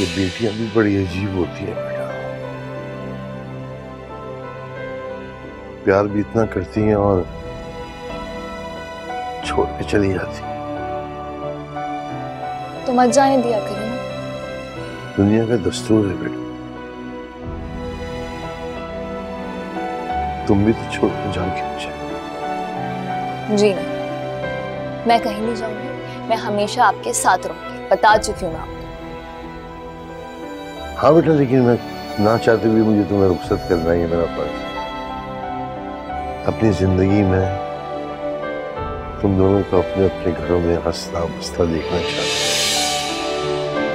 लड़कियाँ भी बड़ी अजीब होती हैं बेटा। प्यार भी इतना करती हैं और छोड़ के चली जाती हैं। तो मत जाने दिया करें ना। दुनिया का दस्तूर है बेटा। तुम भी तो छोड़ के जाओगे मुझे जी नहीं। मैं कहीं नहीं जाऊँगी। मैं हमेशा आपके साथ रहूँगी। बता चुकी हूँ मैं आपको। हाँ बेटा, लेकिन मैं ना चाहते हुए मुझे तुम्हें रुखसत करना ही मेरा पास अपनी ज़िंदगी में तुम दोनों को अपने अपने घरों में हंसता बसता देखना चाहता हूँ।